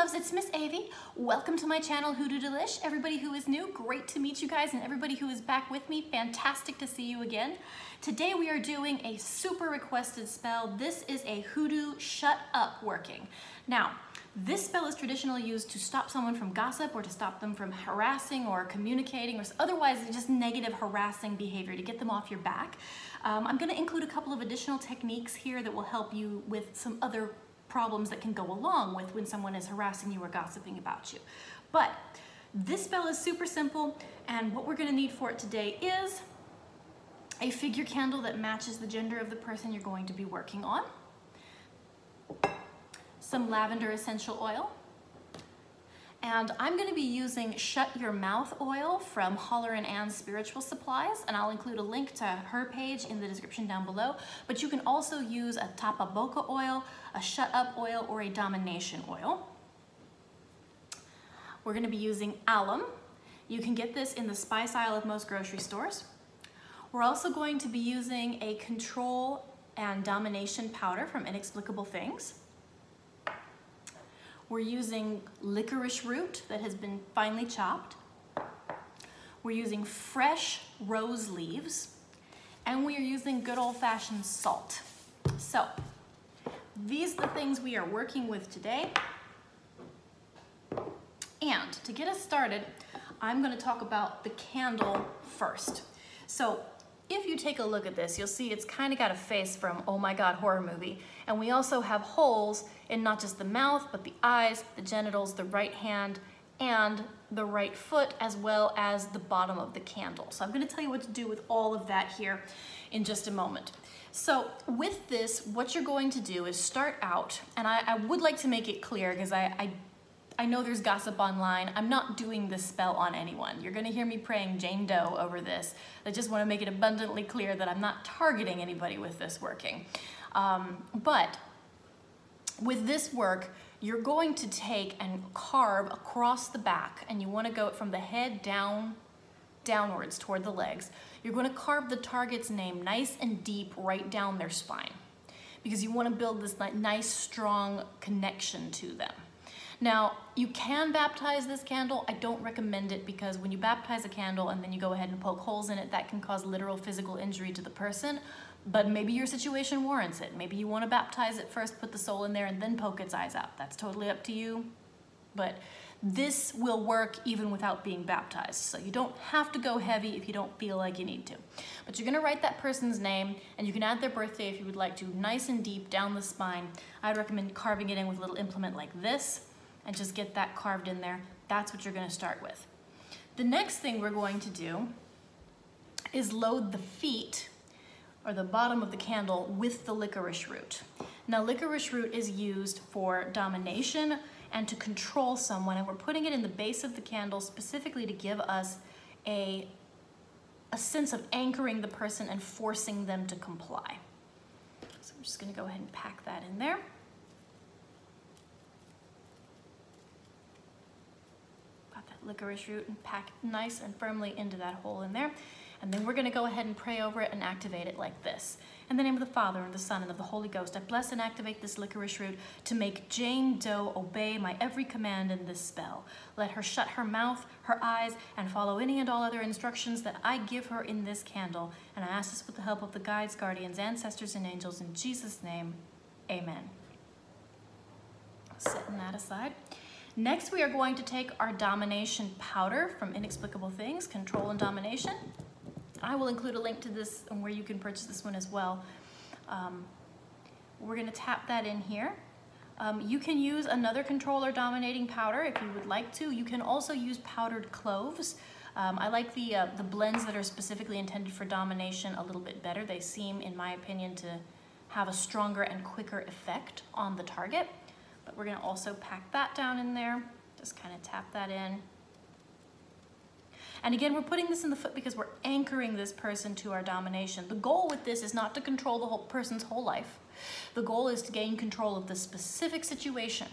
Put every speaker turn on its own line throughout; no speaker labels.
loves, it's Miss Avi. Welcome to my channel, Hoodoo Delish. Everybody who is new, great to meet you guys, and everybody who is back with me, fantastic to see you again. Today we are doing a super requested spell. This is a Hoodoo Shut Up working. Now, this spell is traditionally used to stop someone from gossip or to stop them from harassing or communicating or otherwise just negative harassing behavior to get them off your back. Um, I'm gonna include a couple of additional techniques here that will help you with some other problems that can go along with when someone is harassing you or gossiping about you. But this spell is super simple and what we're gonna need for it today is a figure candle that matches the gender of the person you're going to be working on, some lavender essential oil, and I'm gonna be using Shut Your Mouth oil from Hollerin' Anne Spiritual Supplies, and I'll include a link to her page in the description down below. But you can also use a Tapa Boca oil, a Shut Up oil, or a Domination oil. We're gonna be using alum. You can get this in the spice aisle of most grocery stores. We're also going to be using a control and domination powder from Inexplicable Things. We're using licorice root that has been finely chopped. We're using fresh rose leaves. And we are using good old-fashioned salt. So, these are the things we are working with today. And to get us started, I'm gonna talk about the candle first. So if you take a look at this, you'll see it's kind of got a face from Oh My God horror movie. And we also have holes in not just the mouth, but the eyes, the genitals, the right hand, and the right foot, as well as the bottom of the candle. So I'm gonna tell you what to do with all of that here in just a moment. So with this, what you're going to do is start out, and I, I would like to make it clear because I, I I know there's gossip online. I'm not doing this spell on anyone. You're gonna hear me praying Jane Doe over this. I just wanna make it abundantly clear that I'm not targeting anybody with this working. Um, but with this work, you're going to take and carve across the back and you wanna go from the head down, downwards toward the legs. You're gonna carve the target's name nice and deep right down their spine because you wanna build this nice, strong connection to them. Now, you can baptize this candle. I don't recommend it because when you baptize a candle and then you go ahead and poke holes in it, that can cause literal physical injury to the person. But maybe your situation warrants it. Maybe you want to baptize it first, put the soul in there, and then poke its eyes out. That's totally up to you. But this will work even without being baptized. So you don't have to go heavy if you don't feel like you need to. But you're gonna write that person's name and you can add their birthday if you would like to, nice and deep down the spine. I'd recommend carving it in with a little implement like this and just get that carved in there. That's what you're gonna start with. The next thing we're going to do is load the feet or the bottom of the candle with the licorice root. Now licorice root is used for domination and to control someone and we're putting it in the base of the candle specifically to give us a, a sense of anchoring the person and forcing them to comply. So I'm just gonna go ahead and pack that in there. Licorice root and pack nice and firmly into that hole in there. And then we're gonna go ahead and pray over it and activate it like this. In the name of the Father, and the Son, and of the Holy Ghost, I bless and activate this licorice root to make Jane Doe obey my every command in this spell. Let her shut her mouth, her eyes, and follow any and all other instructions that I give her in this candle. And I ask this with the help of the guides, guardians, ancestors, and angels. In Jesus' name, amen. Setting that aside. Next, we are going to take our domination powder from Inexplicable Things, Control and Domination. I will include a link to this and where you can purchase this one as well. Um, we're gonna tap that in here. Um, you can use another controller dominating powder if you would like to. You can also use powdered cloves. Um, I like the, uh, the blends that are specifically intended for domination a little bit better. They seem, in my opinion, to have a stronger and quicker effect on the target. But we're gonna also pack that down in there. Just kind of tap that in. And again, we're putting this in the foot because we're anchoring this person to our domination. The goal with this is not to control the whole person's whole life. The goal is to gain control of the specific situation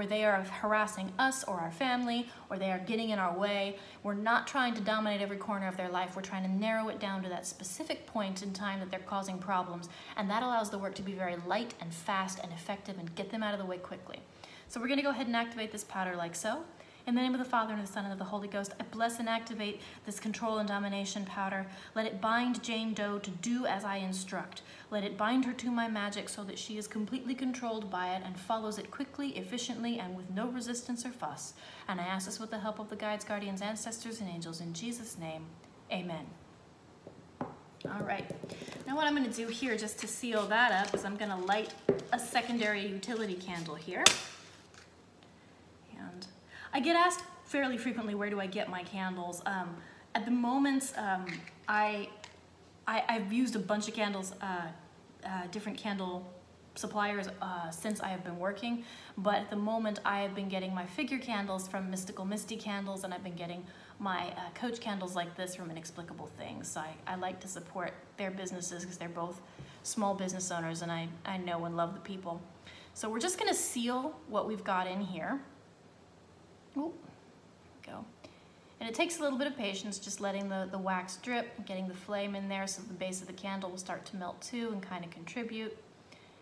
where they are harassing us or our family, or they are getting in our way. We're not trying to dominate every corner of their life. We're trying to narrow it down to that specific point in time that they're causing problems. And that allows the work to be very light and fast and effective and get them out of the way quickly. So we're gonna go ahead and activate this powder like so. In the name of the Father, and the Son, and of the Holy Ghost, I bless and activate this control and domination powder. Let it bind Jane Doe to do as I instruct. Let it bind her to my magic so that she is completely controlled by it and follows it quickly, efficiently, and with no resistance or fuss. And I ask this with the help of the guides, guardians, ancestors, and angels. In Jesus' name, amen. All right, now what I'm gonna do here just to seal that up is I'm gonna light a secondary utility candle here. I get asked fairly frequently, where do I get my candles? Um, at the moment, um, I, I, have used a bunch of candles, uh, uh, different candle suppliers uh, since I have been working, but at the moment I have been getting my figure candles from Mystical Mysti Candles and I've been getting my uh, coach candles like this from Inexplicable Things. So I, I like to support their businesses because they're both small business owners and I, I know and love the people. So we're just gonna seal what we've got in here. Oop, go. And it takes a little bit of patience, just letting the, the wax drip, getting the flame in there so the base of the candle will start to melt too and kind of contribute.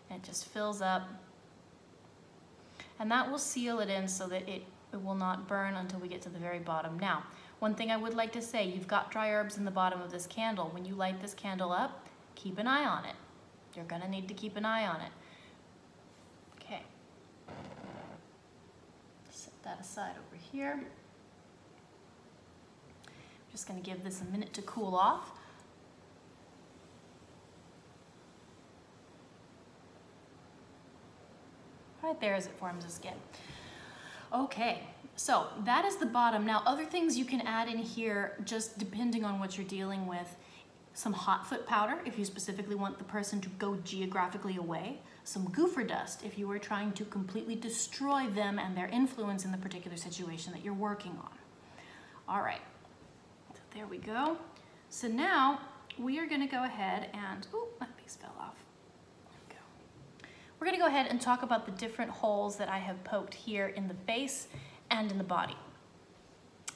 And it just fills up. And that will seal it in so that it, it will not burn until we get to the very bottom. Now, one thing I would like to say, you've got dry herbs in the bottom of this candle. When you light this candle up, keep an eye on it. You're gonna need to keep an eye on it. Okay. Set that aside over here. I'm just gonna give this a minute to cool off. Right there as it forms a skin. Okay, so that is the bottom. Now other things you can add in here just depending on what you're dealing with. Some hot foot powder if you specifically want the person to go geographically away. Some goofer dust if you are trying to completely destroy them and their influence in the particular situation that you're working on. All right, so there we go. So now we are gonna go ahead and, oh, that piece fell off. We go. We're gonna go ahead and talk about the different holes that I have poked here in the base and in the body.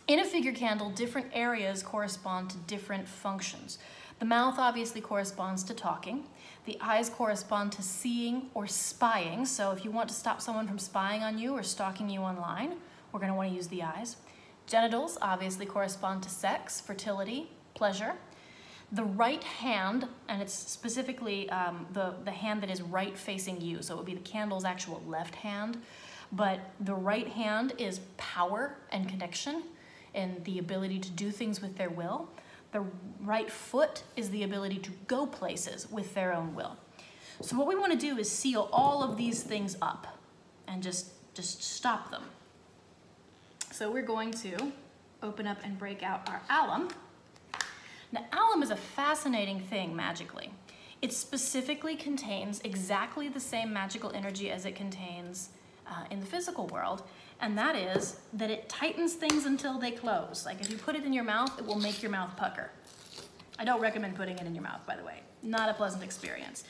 In a figure candle, different areas correspond to different functions. The mouth obviously corresponds to talking. The eyes correspond to seeing or spying. So if you want to stop someone from spying on you or stalking you online, we're gonna wanna use the eyes. Genitals obviously correspond to sex, fertility, pleasure. The right hand, and it's specifically um, the, the hand that is right facing you, so it would be the candle's actual left hand, but the right hand is power and connection and the ability to do things with their will. The right foot is the ability to go places with their own will. So what we want to do is seal all of these things up and just, just stop them. So we're going to open up and break out our alum. Now, alum is a fascinating thing magically. It specifically contains exactly the same magical energy as it contains uh, in the physical world, and that is that it tightens things until they close. Like if you put it in your mouth, it will make your mouth pucker. I don't recommend putting it in your mouth, by the way. Not a pleasant experience.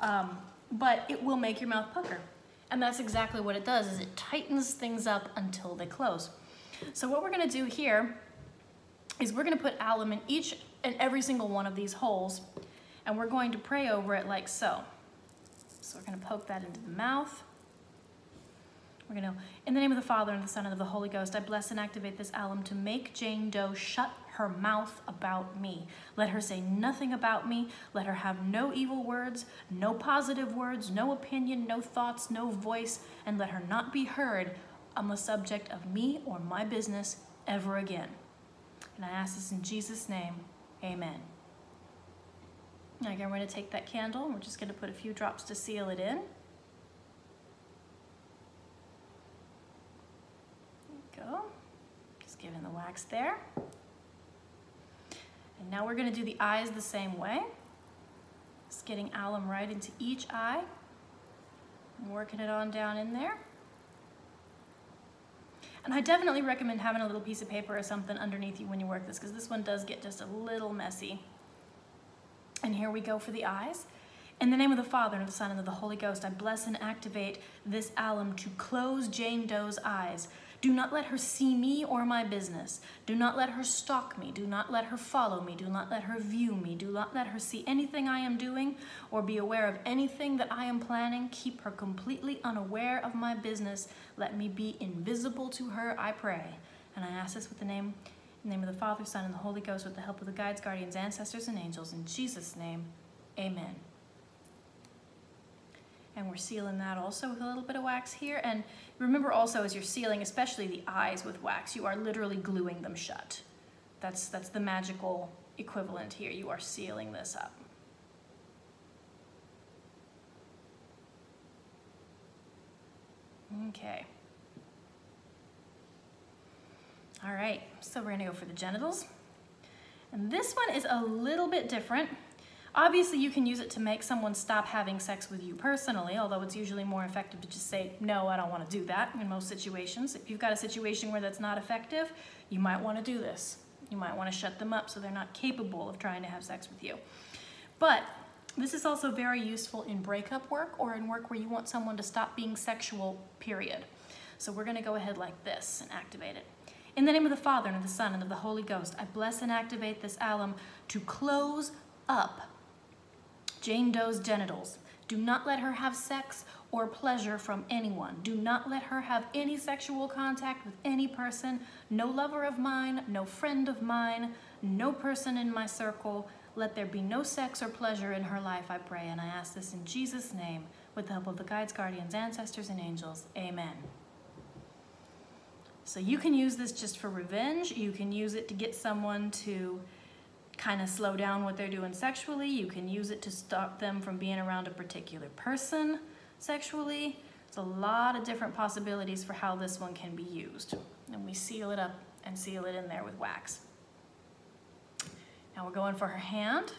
Um, but it will make your mouth pucker. And that's exactly what it does, is it tightens things up until they close. So what we're gonna do here is we're gonna put alum in each and every single one of these holes, and we're going to pray over it like so. So we're gonna poke that into the mouth. We're gonna, in the name of the Father, and the Son, and of the Holy Ghost, I bless and activate this alum to make Jane Doe shut her mouth about me. Let her say nothing about me. Let her have no evil words, no positive words, no opinion, no thoughts, no voice, and let her not be heard on the subject of me or my business ever again. And I ask this in Jesus' name, Amen. Now again, we're going to take that candle and we're just going to put a few drops to seal it in. go. Just giving the wax there. And now we're going to do the eyes the same way. Just getting alum right into each eye. Working it on down in there. And I definitely recommend having a little piece of paper or something underneath you when you work this because this one does get just a little messy. And here we go for the eyes. In the name of the Father, and of the Son, and of the Holy Ghost, I bless and activate this alum to close Jane Doe's eyes, Do not let her see me or my business. Do not let her stalk me. Do not let her follow me. Do not let her view me. Do not let her see anything I am doing or be aware of anything that I am planning. Keep her completely unaware of my business. Let me be invisible to her, I pray. And I ask this with the name, the name of the Father, Son, and the Holy Ghost, with the help of the guides, guardians, ancestors, and angels. In Jesus' name, amen. And we're sealing that also with a little bit of wax here. And remember also as you're sealing, especially the eyes with wax, you are literally gluing them shut. That's, that's the magical equivalent here. You are sealing this up. Okay. All right, so we're gonna go for the genitals. And this one is a little bit different. Obviously, you can use it to make someone stop having sex with you personally, although it's usually more effective to just say, no, I don't want to do that in most situations. If you've got a situation where that's not effective, you might want to do this. You might want to shut them up so they're not capable of trying to have sex with you. But this is also very useful in breakup work or in work where you want someone to stop being sexual, period. So we're going to go ahead like this and activate it. In the name of the Father, and of the Son, and of the Holy Ghost, I bless and activate this alum to close up Jane Doe's genitals. Do not let her have sex or pleasure from anyone. Do not let her have any sexual contact with any person, no lover of mine, no friend of mine, no person in my circle. Let there be no sex or pleasure in her life, I pray, and I ask this in Jesus' name, with the help of the guides, guardians, ancestors, and angels. Amen. So you can use this just for revenge. You can use it to get someone to kind of slow down what they're doing sexually. You can use it to stop them from being around a particular person sexually. There's a lot of different possibilities for how this one can be used. And we seal it up and seal it in there with wax. Now we're going for her hand.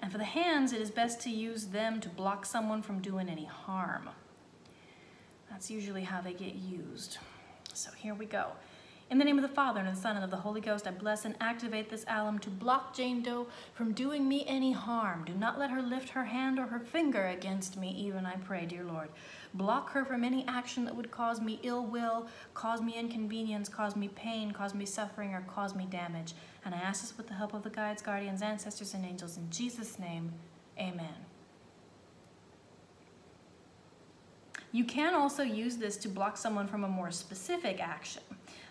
And for the hands, it is best to use them to block someone from doing any harm. That's usually how they get used. So here we go. In the name of the Father, and of the Son, and of the Holy Ghost, I bless and activate this alum to block Jane Doe from doing me any harm. Do not let her lift her hand or her finger against me, even, I pray, dear Lord. Block her from any action that would cause me ill will, cause me inconvenience, cause me pain, cause me suffering, or cause me damage. And I ask this with the help of the guides, guardians, ancestors, and angels. In Jesus' name, amen. You can also use this to block someone from a more specific action.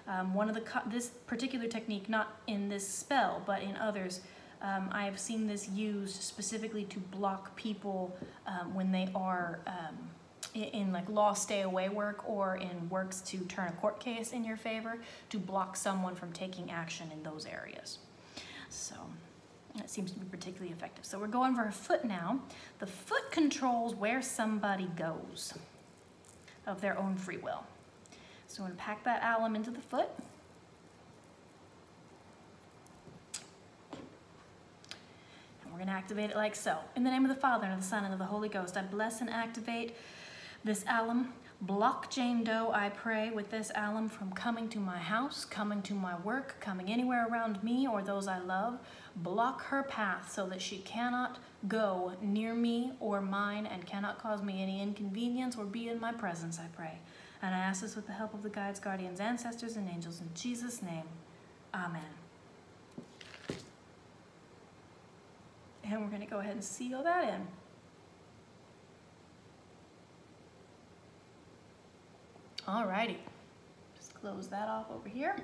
Um, one of the this particular technique, not in this spell, but in others, um, I have seen this used specifically to block people um, when they are um, in, in, like law stay away work or in works to turn a court case in your favor to block someone from taking action in those areas. So it seems to be particularly effective. So we're going for a foot now. The foot controls where somebody goes of their own free will. So I'm to pack that alum into the foot. And we're to activate it like so. In the name of the Father, and of the Son, and of the Holy Ghost, I bless and activate this alum. Block Jane Doe, I pray, with this alum from coming to my house, coming to my work, coming anywhere around me or those I love. Block her path so that she cannot go near me or mine and cannot cause me any inconvenience or be in my presence, I pray. And I ask this with the help of the guides, guardians, ancestors, and angels. In Jesus' name, amen. And we're going to go ahead and seal that in. Alrighty, just close that off over here.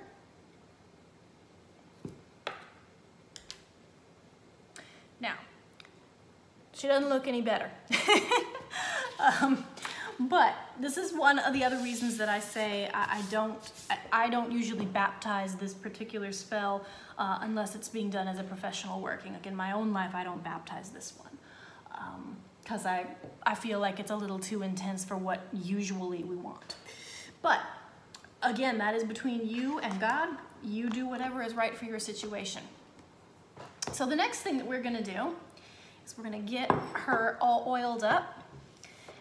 Now, she doesn't look any better. um, but this is one of the other reasons that I say I, I don't I, I, don't usually baptize this particular spell uh, unless it's being done as a professional working. Like in my own life, I don't baptize this one because um, I I feel like it's a little too intense for what usually we want. But again, that is between you and God. You do whatever is right for your situation. So the next thing that we're gonna do is we're gonna get her all oiled up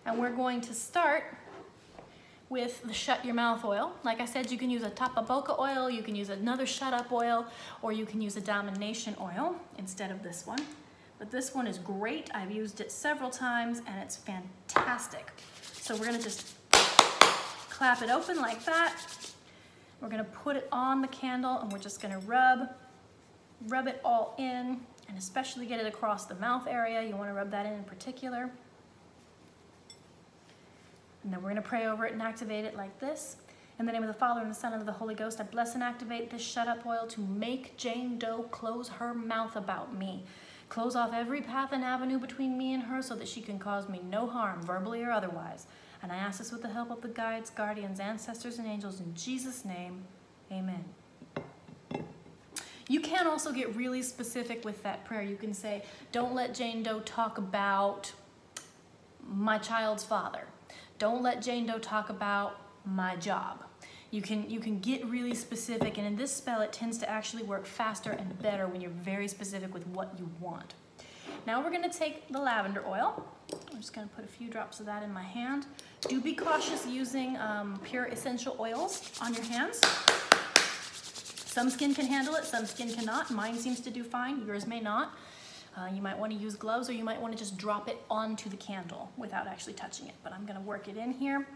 and we're going to start with the shut your mouth oil. Like I said, you can use a tapaboca oil, you can use another shut up oil, or you can use a domination oil instead of this one. But this one is great. I've used it several times and it's fantastic. So we're gonna just Clap it open like that. We're gonna put it on the candle and we're just gonna rub, rub it all in and especially get it across the mouth area. You wanna rub that in in particular. And then we're gonna pray over it and activate it like this. In the name of the Father, and the Son, and of the Holy Ghost, I bless and activate this shut up oil to make Jane Doe close her mouth about me. Close off every path and avenue between me and her so that she can cause me no harm, verbally or otherwise. And I ask this with the help of the guides, guardians, ancestors, and angels in Jesus' name. Amen. You can also get really specific with that prayer. You can say, Don't let Jane Doe talk about my child's father. Don't let Jane Doe talk about my job. You can, you can get really specific, and in this spell, it tends to actually work faster and better when you're very specific with what you want. Now we're gonna take the lavender oil. I'm just gonna put a few drops of that in my hand. Do be cautious using um, pure essential oils on your hands. Some skin can handle it, some skin cannot. Mine seems to do fine, yours may not. Uh, you might want to use gloves or you might want to just drop it onto the candle without actually touching it. But I'm going to work it in here.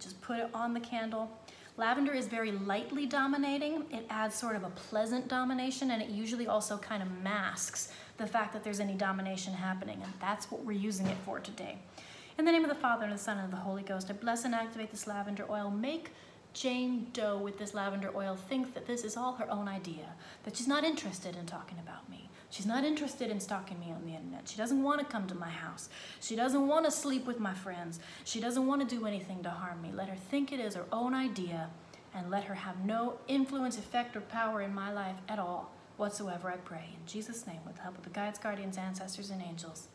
Just put it on the candle. Lavender is very lightly dominating. It adds sort of a pleasant domination and it usually also kind of masks the fact that there's any domination happening. And that's what we're using it for today. In the name of the Father, and the Son, and the Holy Ghost, I bless and activate this lavender oil. Make Jane Doe with this lavender oil think that this is all her own idea, that she's not interested in talking about me. She's not interested in stalking me on the internet. She doesn't want to come to my house. She doesn't want to sleep with my friends. She doesn't want to do anything to harm me. Let her think it is her own idea and let her have no influence, effect, or power in my life at all whatsoever, I pray. In Jesus' name, with the help of the guides, guardians, ancestors, and angels.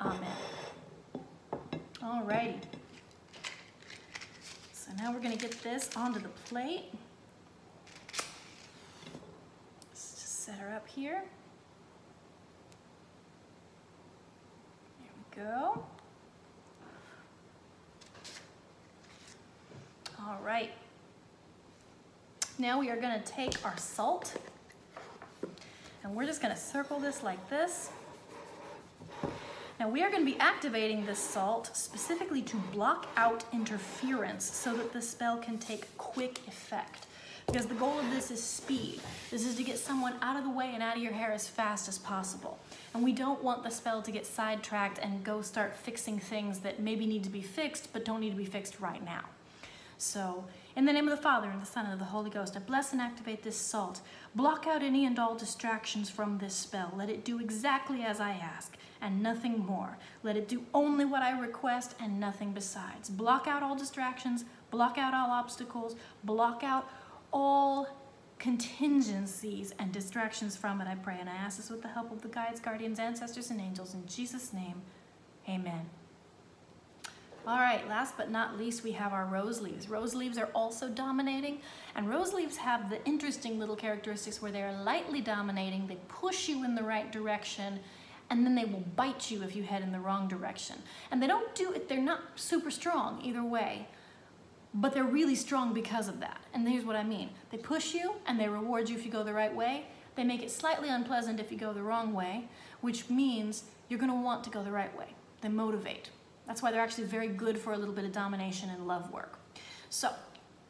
Amen. Alrighty. So now we're going to get this onto the plate. Let's just set her up here. Go. All right. Now we are gonna take our salt and we're just gonna circle this like this. Now we are gonna be activating this salt specifically to block out interference so that the spell can take quick effect because the goal of this is speed. This is to get someone out of the way and out of your hair as fast as possible. And we don't want the spell to get sidetracked and go start fixing things that maybe need to be fixed but don't need to be fixed right now. So, in the name of the Father, and the Son, and of the Holy Ghost, I bless and activate this salt. Block out any and all distractions from this spell. Let it do exactly as I ask, and nothing more. Let it do only what I request and nothing besides. Block out all distractions, block out all obstacles, block out all contingencies and distractions from it, I pray. And I ask this with the help of the guides, guardians, ancestors, and angels. In Jesus' name, amen. All right, last but not least, we have our rose leaves. Rose leaves are also dominating, and rose leaves have the interesting little characteristics where they're lightly dominating, they push you in the right direction, and then they will bite you if you head in the wrong direction. And they don't do it, they're not super strong either way but they're really strong because of that. And here's what I mean. They push you and they reward you if you go the right way. They make it slightly unpleasant if you go the wrong way, which means you're gonna want to go the right way. They motivate. That's why they're actually very good for a little bit of domination and love work. So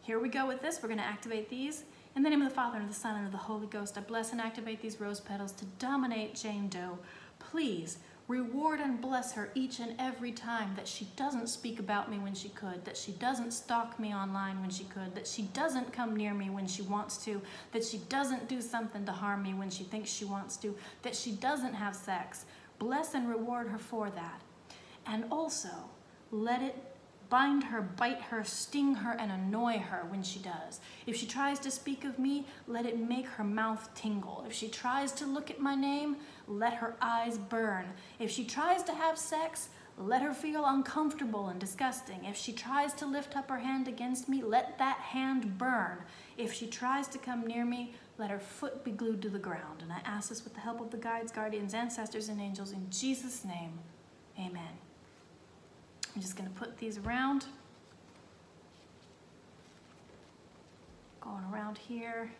here we go with this. We're gonna activate these. In the name of the Father, and of the Son, and of the Holy Ghost, I bless and activate these rose petals to dominate Jane Doe. Please Reward and bless her each and every time that she doesn't speak about me when she could, that she doesn't stalk me online when she could, that she doesn't come near me when she wants to, that she doesn't do something to harm me when she thinks she wants to, that she doesn't have sex. Bless and reward her for that. And also, let it bind her, bite her, sting her, and annoy her when she does. If she tries to speak of me, let it make her mouth tingle. If she tries to look at my name, let her eyes burn. If she tries to have sex, let her feel uncomfortable and disgusting. If she tries to lift up her hand against me, let that hand burn. If she tries to come near me, let her foot be glued to the ground. And I ask this with the help of the guides, guardians, ancestors, and angels in Jesus' name. Amen. I'm just going to put these around. Going around here.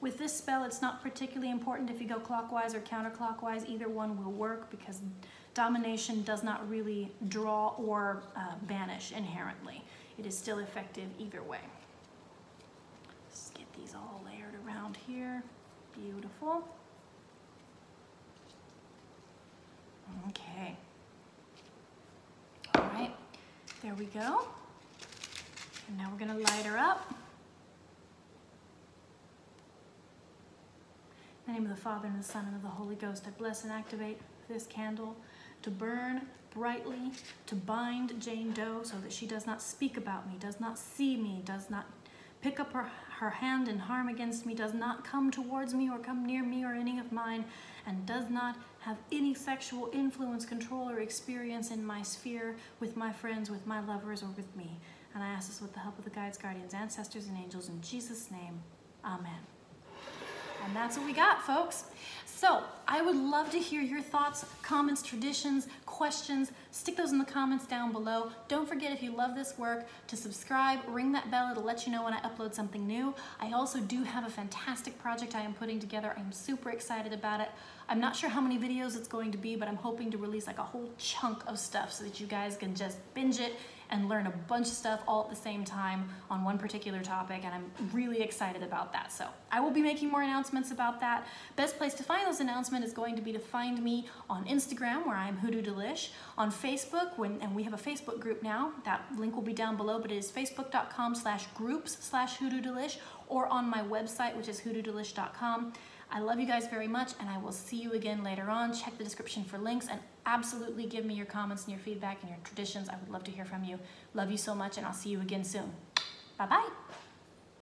With this spell, it's not particularly important if you go clockwise or counterclockwise. Either one will work because domination does not really draw or uh, banish inherently. it is still effective either way. Let's get these all layered around here. Beautiful. Okay. There we go. And now we're gonna light her up. In the name of the Father and the Son and of the Holy Ghost, I bless and activate this candle to burn brightly, to bind Jane Doe so that she does not speak about me, does not see me, does not pick up her, her hand in harm against me, does not come towards me or come near me or any of mine, and does not have any sexual influence, control, or experience in my sphere with my friends, with my lovers, or with me. And I ask this with the help of the guides, guardians, ancestors, and angels in Jesus' name. Amen. And that's what we got, folks. So I would love to hear your thoughts, comments, traditions, questions. Stick those in the comments down below. Don't forget if you love this work to subscribe, ring that bell, it'll let you know when I upload something new. I also do have a fantastic project I am putting together. I'm super excited about it. I'm not sure how many videos it's going to be, but I'm hoping to release like a whole chunk of stuff so that you guys can just binge it and learn a bunch of stuff all at the same time on one particular topic, and I'm really excited about that. So I will be making more announcements about that. Best place to find those announcements is going to be to find me on Instagram, where I'm Hoodoo Delish, on Facebook, when, and we have a Facebook group now. That link will be down below, but it is facebook.com slash groups slash Hoodoo Delish, or on my website, which is hoodoodelish.com. I love you guys very much, and I will see you again later on. Check the description for links, and absolutely give me your comments and your feedback and your traditions. I would love to hear from you. Love you so much, and I'll see you again soon. Bye-bye.